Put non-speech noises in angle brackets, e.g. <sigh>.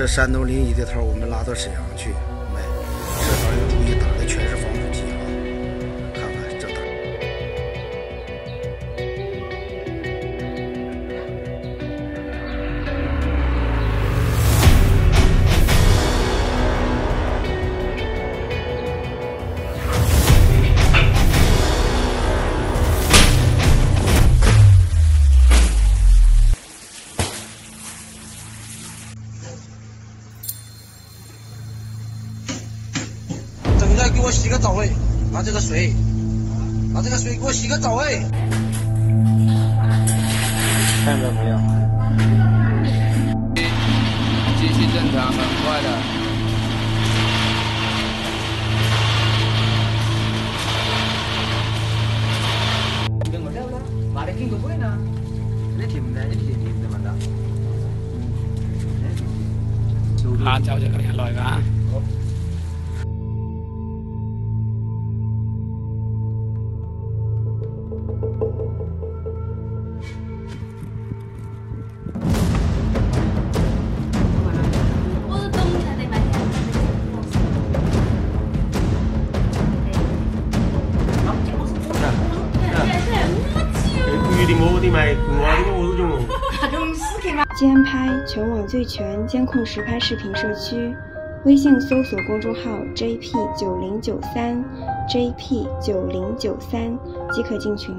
这山东临沂的头，我们拉到沈阳去卖。这玩意注意打的全给我洗个澡哎，拿这个水，拿这个水给我洗个澡哎。看到没有？继续正常，很快的。监 <laughs> 拍全网最全监控实拍视频社区，微信搜索公众号 “jp 九零九三 ”，jp 九零九三即可进群。